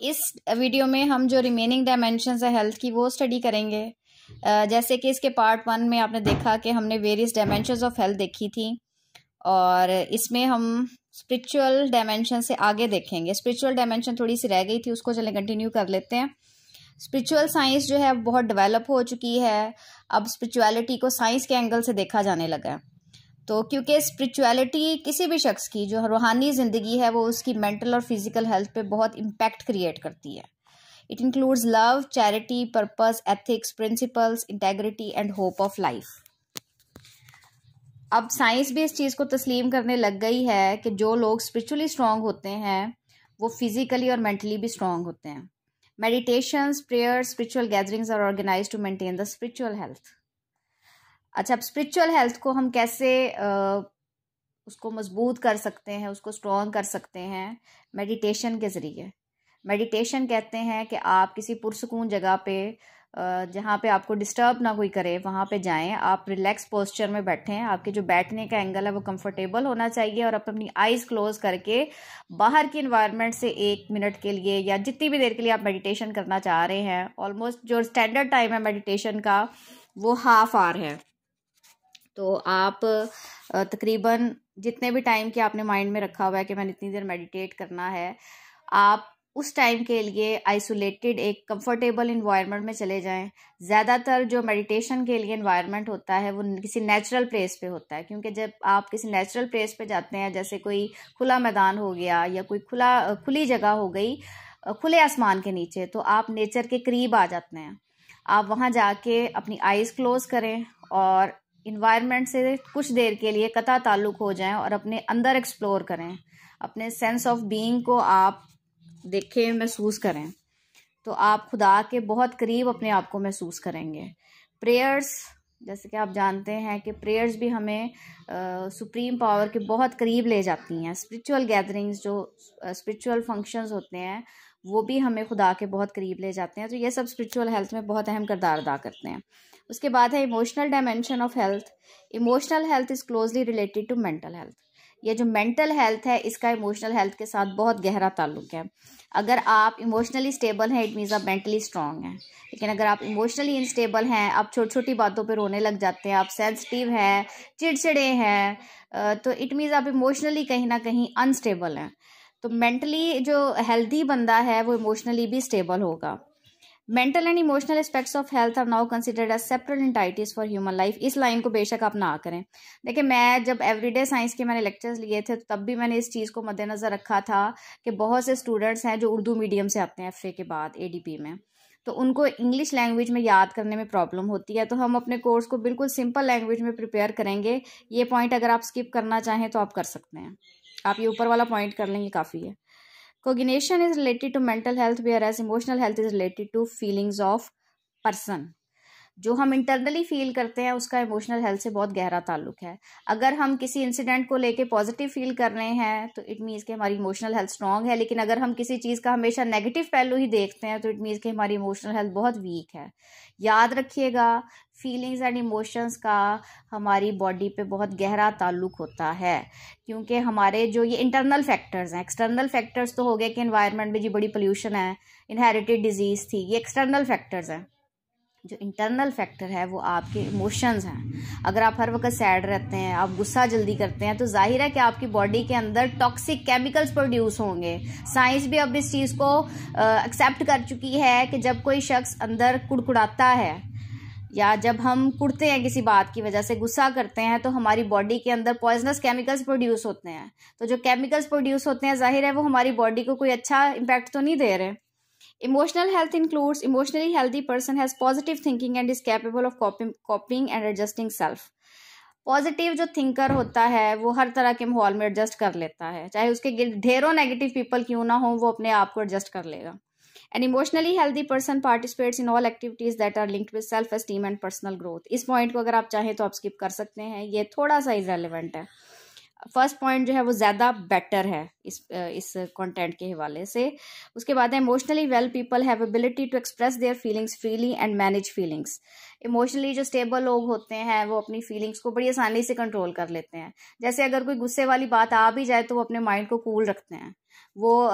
इस वीडियो में हम जो रिमेनिंग डायमेंशन है हेल्थ की, वो स्टडी करेंगे। जैसे कि इसके पार्ट वन में आपने देखा कि हमने वेरियस डायमेंशन ऑफ़ हेल्थ देखी थी, और इसमें हम स्पिरिचुअल डायमेंशन से आगे देखेंगे। स्पिरिचुअल डायमेंशन थोड़ी सी रह गई थी, उसको चले कंटिन्यू कर लेते हैं। स्पिरिचुअल साइंस जो है बहुत डेवलप हो चुकी है। अब स्पिरिचुअलिटी को साइंस के एंगल से देखा जाने लगा है। तो क्योंकि स्पिरिचुअलिटी किसी भी शख्स की जो रूहानी ज़िंदगी है, वो उसकी मेंटल और फ़िज़िकल हेल्थ पे बहुत इम्पैक्ट क्रिएट करती है। It includes love charity purpose ethics principles integrity and hope of life अब साइंस भी इस चीज़ को तस्लीम करने लग गई है कि जो लोग स्पिरिचुअली स्ट्रांग होते हैं, वो फिज़िकली और मेंटली भी स्ट्रांग होते हैं। Meditations prayers spiritual gatherings are organize to maintain the spiritual health अच्छा अब स्पिरिचुअल हेल्थ को हम कैसे उसको मज़बूत कर सकते हैं, उसको स्ट्रॉन्ग कर सकते हैं? मेडिटेशन के ज़रिए। मेडिटेशन कहते हैं कि आप किसी पुरसकून जगह पे जहाँ पे आपको डिस्टर्ब ना कोई करे, वहाँ पे जाएँ, आप रिलैक्स पोस्चर में बैठें, आपके जो बैठने का एंगल है वो कंफर्टेबल होना चाहिए और आप अपनी आइज़ क्लोज करके बाहर की इन्वायरमेंट से एक मिनट के लिए या जितनी भी देर के लिए आप मेडिटेशन करना चाह रहे हैं ऑलमोस्ट जो स्टैंडर्ड टाइम है मेडिटेशन का, वो हाफ़ आवर है। तो आप तकरीबन जितने भी टाइम के आपने माइंड में रखा हुआ है कि मैंने इतनी देर मेडिटेट करना है, आप उस टाइम के लिए आइसोलेटेड एक कंफर्टेबल इन्वायरमेंट में चले जाएँ। ज़्यादातर जो मेडिटेशन के लिए इन्वायरमेंट होता है, वो किसी नेचुरल प्लेस पे होता है, क्योंकि जब आप किसी नेचुरल प्लेस पे जाते हैं, जैसे कोई खुला मैदान हो गया या कोई खुला, खुली जगह हो गई खुले आसमान के नीचे तो आप नेचर के करीब आ जाते हैं। आप वहाँ जाके अपनी आइज़ क्लोज़ करें और इन्वायरमेंट से कुछ देर के लिए कता ताल्लुक़ हो जाएँ और अपने अंदर एक्सप्लोर करें। अपने सेंस ऑफ़ बीइंग को आप देखें, महसूस करें। तो आप खुदा के बहुत करीब अपने आप को महसूस करेंगे। प्रेयर्स जैसे कि आप जानते हैं कि प्रेयर्स भी हमें सुप्रीम पावर के बहुत करीब ले जाती हैं। स्पिरिचुअल गैदरिंग्स जो स्पिरिचुअल फ़ंक्शंस होते हैं वो भी हमें खुदा के बहुत करीब ले जाते हैं। तो ये सब स्पिरिचुअल हेल्थ में बहुत अहम करदार अदा करते हैं। उसके बाद है emotional dimension of health emotional health is closely related to mental health ये जो मेंटल हेल्थ है, इसका इमोशनल हेल्थ के साथ बहुत गहरा ताल्लुक है। अगर आप इमोशनली स्टेबल हैं इट मीन्स आप मेंटली स्ट्रांग हैं। लेकिन अगर आप इमोशनली इनस्टेबल हैं, आप छोटी छोटी बातों पे रोने लग जाते हैं, आप सेंसिटिव हैं, चिड़चिड़े हैं तो इट मीन्स आप इमोशनली कहीं ना कहीं अनस्टेबल हैं। तो मेंटली जो हेल्दी बंदा है, वो इमोशनली भी स्टेबल होगा। Mental and emotional aspects of health are now considered as separate entities for human life इस लाइन को बेशक आप ना करें। देखिए, मैं जब एवरीडे साइंस के मैंने लेक्चर्स लिए थे तो तब भी मैंने इस चीज़ को मद्देनज़र रखा था कि बहुत से स्टूडेंट्स हैं जो उर्दू मीडियम से आते हैं एफ़ के बाद एडीपी में। तो उनको इंग्लिश लैंग्वेज में याद करने में प्रॉब्लम होती है। तो हम अपने कोर्स को बिल्कुल सिंपल लैंग्वेज में प्रिपेयर करेंगे। ये पॉइंट अगर आप स्किप करना चाहें तो आप कर सकते हैं। आप ये ऊपर वाला पॉइंट कर लेंगे, काफ़ी है। Cognition is related to mental health whereas emotional health is related to feelings of person जो हम इंटरनली फील करते हैं, उसका इमोशनल हेल्थ से बहुत गहरा ताल्लुक है। अगर हम किसी इंसिडेंट को लेके पॉजिटिव फील कर रहे हैं तो इट मीन्स कि हमारी इमोशनल हेल्थ स्ट्रांग है, लेकिन अगर हम किसी चीज़ का हमेशा नेगेटिव पहलू ही देखते हैं तो इट मीन्स कि हमारी इमोशनल हेल्थ बहुत वीक है। याद रखिएगा फीलिंग्स एंड इमोशंस का हमारी बॉडी पे बहुत गहरा ताल्लुक होता है, क्योंकि हमारे जो ये इंटरनल फैक्टर्स हैं एक्सटर्नल फैक्टर्स तो हो गए कि इन्वायरमेंट में जी बड़ी पोल्यूशन है इनहेरिटेड डिज़ीज़ थी, ये एक्सटर्नल फैक्टर्स हैं। जो इंटरनल फैक्टर है, वो आपके इमोशंस हैं। अगर आप हर वक्त सैड रहते हैं, आप गुस्सा जल्दी करते हैं तो ज़ाहिर है कि आपकी बॉडी के अंदर टॉक्सिक केमिकल्स प्रोड्यूस होंगे। साइंस भी अब इस चीज़ को एक्सेप्ट कर चुकी है कि जब कोई शख्स अंदर कुड़कुड़ाता है, या जब हम कुड़ते हैं किसी बात की वजह से, गुस्सा करते हैं तो हमारी बॉडी के अंदर पॉइजनस केमिकल्स प्रोड्यूस होते हैं। तो जो केमिकल्स प्रोड्यूस होते हैं, ज़ाहिर है वो हमारी बॉडी को कोई अच्छा इम्पैक्ट तो नहीं दे रहे। Emotional health includes emotionally healthy person has positive thinking and is capable of coping, coping and adjusting self. Positive जो थिंकर होता है वो हर तरह के माहौल में एडजस्ट कर लेता है। चाहे उसके ढेरों नेगेटिव पीपल क्यों ना हो वो अपने आप को एडजस्ट कर लेगा। An emotionally healthy person participates in all activities that are linked with self esteem and personal growth इस पॉइंट को अगर आप चाहें तो आप स्किप कर सकते हैं। ये थोड़ा सा इरेलीवेंट है। फ़र्स्ट पॉइंट जो है वो ज़्यादा बेटर है इस इस कंटेंट के हवाले से। उसके बाद emotionally well people have ability to express their feelings freely and manage feelings emotionally जो स्टेबल लोग होते हैं, वो अपनी फीलिंग्स को बड़ी आसानी से कंट्रोल कर लेते हैं। जैसे अगर कोई गुस्से वाली बात आ भी जाए तो वो अपने माइंड को कूल रखते हैं। वो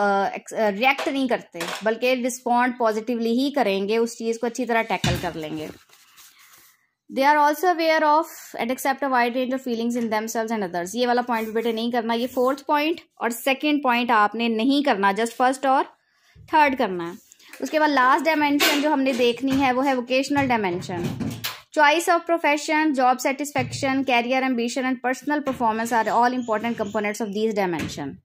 रिएक्ट नहीं करते, बल्कि रिस्पॉन्ड पॉजिटिवली ही करेंगे, उस चीज़ को अच्छी तरह टैकल कर लेंगे। They are also aware of and accept wide range of feelings in themselves and others ये वाला पॉइंट भी बेटे नहीं करना, ये फोर्थ पॉइंट और सेकेंड पॉइंट आपने नहीं करना जस्ट फ़र्स्ट और थर्ड करना है। उसके बाद लास्ट डायमेंशन जो हमने देखनी है, वो है vocational dimension choice of profession job satisfaction career ambition and personal performance are all important components of these dimension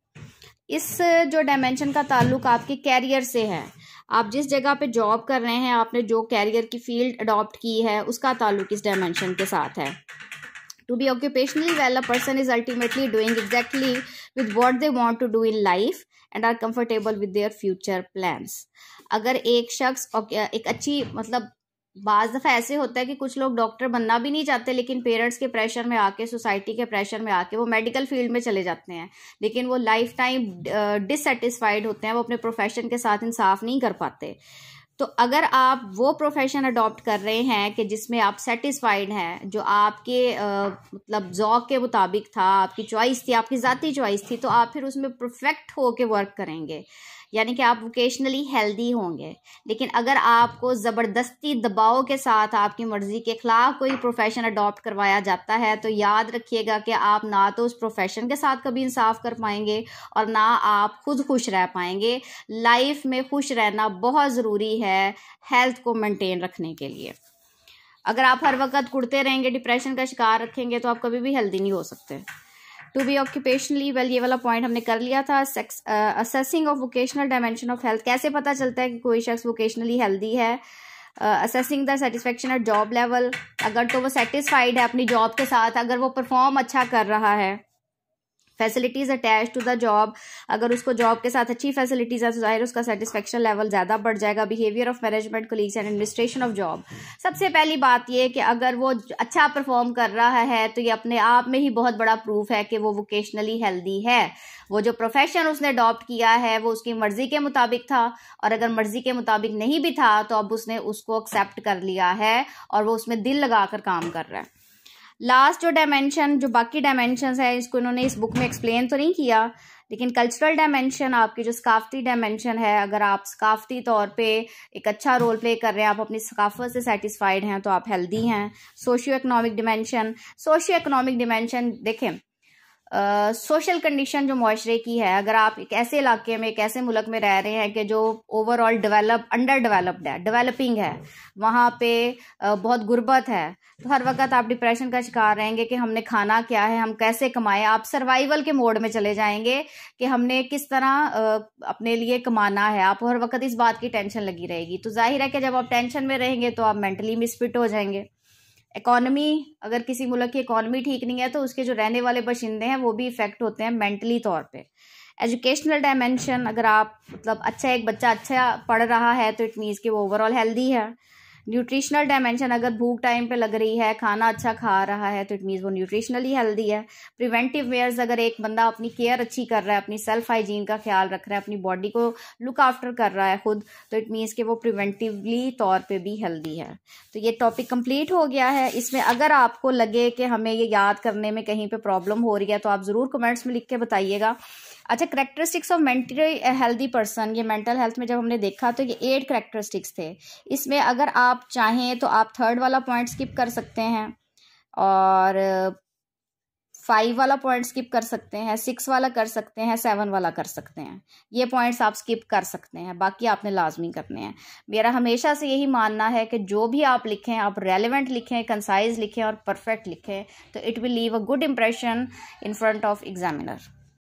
इस, जो डायमेंशन का ताल्लुक आपके कैरियर से है आप जिस जगह पे जॉब कर रहे हैं, आपने जो कैरियर की फ़ील्ड अडॉप्ट की है, उसका ताल्लुक इस डायमेंशन के साथ है। To be occupationally well a person is ultimately doing exactly with what they want to do in life and are comfortable with their future plans अगर एक शख्स एक अच्छी मतलब बाज़ दफ़ा ऐसे होता है कि कुछ लोग डॉक्टर बनना भी नहीं चाहते, लेकिन पेरेंट्स के प्रेशर में आके, सोसाइटी के प्रेशर में आके, वो मेडिकल फ़ील्ड में चले जाते हैं। लेकिन वो लाइफ टाइम डिससेटिस्फाइड होते हैं, वो अपने प्रोफेशन के साथ इंसाफ नहीं कर पाते। तो अगर आप वो प्रोफेशन अडॉप्ट कर रहे हैं कि जिसमें आप सेटिस्फाइड हैं, जो आपके मतलब जॉक के मुताबिक था, आपकी चॉइस थी, आपकी ज़ाती चॉइस थी तो आप फिर उसमें परफेक्ट हो के वर्क करेंगे। यानी कि आप वोकेशनली हेल्दी होंगे। लेकिन अगर आपको ज़बरदस्ती दबाव के साथ आपकी मर्ज़ी के खिलाफ कोई प्रोफेशन अडॉप्ट करवाया जाता है तो याद रखिएगा कि आप ना तो उस प्रोफेशन के साथ कभी इंसाफ कर पाएँगे और ना आप खुद खुश रह पाएँगे। लाइफ में खुश रहना बहुत ज़रूरी है हेल्थ को मेंटेन रखने के लिए। अगर आप हर वक्त कुड़ते रहेंगे डिप्रेशन का शिकार रखेंगे तो आप कभी भी हेल्दी नहीं हो सकते। टू बी ऑक्यूपेशनली वेल ये वाला पॉइंट हमने कर लिया था assessing of vocational dimension of health कैसे पता चलता है कि कोई शख्स वोकेशनली हेल्दी है? Assessing the satisfaction at job level अगर तो वो सेटिस्फाइड है अपनी जॉब के साथ, अगर वो परफॉर्म अच्छा कर रहा है facilities attach to the job अगर उसको जॉब के साथ अच्छी फैसिलिटीज़ है तो ज़ाहिर उसका सेटिस्फेक्शन लेवल ज़्यादा बढ़ जाएगा। Behaviour of management colleagues and administration of job सबसे पहली बात यह कि अगर वो अच्छा परफॉर्म कर रहा है तो ये अपने आप में ही बहुत बड़ा प्रूफ है कि वो वोकेशनली हेल्दी है। वो जो प्रोफेशन उसने अडॉप्ट किया है, वो उसकी मर्ज़ी के मुताबिक था। और अगर मर्ज़ी के मुताबिक नहीं भी था तो अब उसने उसको एक्सेप्ट कर लिया है और वो उसमें दिल लगाकर काम कर रहा है। लास्ट जो डायमेंशन जो बाकी डायमेंशन है, इसको इन्होंने इस बुक में एक्सप्लेन तो नहीं किया, लेकिन कल्चरल डायमेंशन आपकी जो सकाफती डायमेंशन है, अगर आप सकाफती तौर पे एक अच्छा रोल प्ले कर रहे हैं, आप अपनी सकाफत से सेटिस्फाइड हैं तो आप हेल्दी हैं। Socio economic dimension socio economic dimension देखें सोशल कंडीशन जो माशरे की है, अगर आप एक ऐसे इलाके में, एक ऐसे मुल्क में रह रहे हैं कि जो ओवरऑल डेवलप अंडर डेवलप्ड है डेवलपिंग है, वहाँ पे बहुत गुर्बत है तो हर वक्त आप डिप्रेशन का शिकार रहेंगे कि हमने खाना क्या है, हम कैसे कमाएँ, आप सर्वाइवल के मोड में चले जाएँगे कि हमने किस तरह अपने लिए कमाना है, आप हर वक्त इस बात की टेंशन लगी रहेगी। तो ज़ाहिर है कि जब आप टेंशन में रहेंगे तो आप मेंटली मिसफिट हो जाएँगे। इकॉनमी अगर किसी मुल्क की इकॉनमी ठीक नहीं है तो उसके जो रहने वाले बशिंदे हैं, वो भी इफ़ेक्ट होते हैं मेंटली तौर पे। एजुकेशनल डायमेंशन अगर आप मतलब अच्छा एक बच्चा अच्छा पढ़ रहा है तो इट मीन्स कि वो ओवरऑल हेल्दी है। न्यूट्रिशनल डायमेंशन अगर भूख टाइम पे लग रही है, खाना अच्छा खा रहा है तो इट मीन्स वो न्यूट्रिशनली हेल्दी है। प्रिवेंटिव वेयर्स अगर एक बंदा अपनी केयर अच्छी कर रहा है, अपनी सेल्फ हाइजीन का ख्याल रख रहा है, अपनी बॉडी को लुक आफ्टर कर रहा है खुद तो इट मीन्स कि वो प्रिवेंटिवली तौर पर भी हेल्दी है। तो ये टॉपिक कंप्लीट हो गया है। इसमें अगर आपको लगे कि हमें ये याद करने में कहीं पर प्रॉब्लम हो रही है तो आप ज़रूर कमेंट्स में लिख के बताइएगा। अच्छा characteristics of mentally healthy person ये मेंटल हेल्थ में जब हमने देखा तो ये एट करेक्टरिस्टिक्स थे। इसमें अगर आप चाहें तो आप थर्ड वाला पॉइंट स्किप कर सकते हैं और फाइव वाला पॉइंट स्किप कर सकते हैं सिक्स वाला कर सकते हैं सेवन वाला कर सकते हैं। ये पॉइंट्स आप स्किप कर सकते हैं, बाकी आपने लाजमी करने हैं। मेरा हमेशा से यही मानना है कि जो भी आप लिखें, आप रेलिवेंट लिखें कंसाइज लिखें और परफेक्ट लिखें तो it will leave a good impression in front of examiner